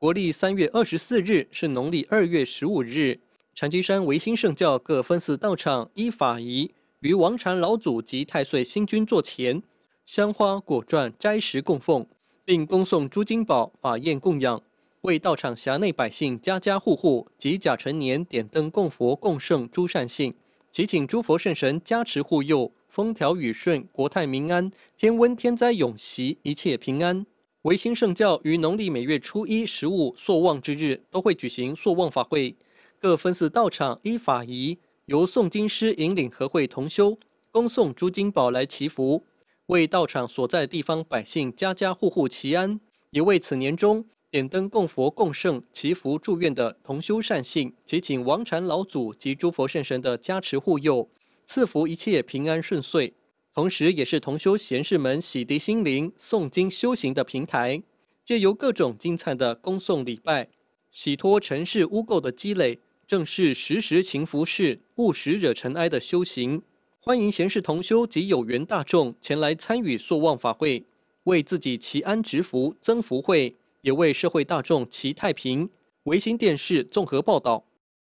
国历三月二十四日是农历二月十五日，禅机山维新圣教各分寺道场依法仪，于王禅老祖及太岁星君座前，香花果馔斋食供奉，并恭送诸金宝法宴供养，为道场辖内百姓家家户户及甲辰年点灯供佛供圣诸善信，祈请诸佛圣神加持护佑，风调雨顺，国泰民安，天温天灾永息，一切平安。维新圣教于农历每月初一、十五朔望之日都会举行朔望法会，各分寺道场依法仪，由诵经师引领和会同修，恭送诸金宝来祈福，为道场所在地方百姓家家户户祈安，也为此年中点灯供佛供圣祈福祝愿的同修善信，祈请王禅老祖及诸佛圣神的加持护佑，赐福一切平安顺遂。同时，也是同修贤士们洗涤心灵、诵经修行的平台，借由各种精彩的恭送礼拜，洗脱尘世污垢的积累，正是时时勤拂拭、勿使惹尘埃的修行。欢迎贤士同修及有缘大众前来参与塑望法会，为自己祈安植福、增福慧，也为社会大众祈太平。维新电视综合报道。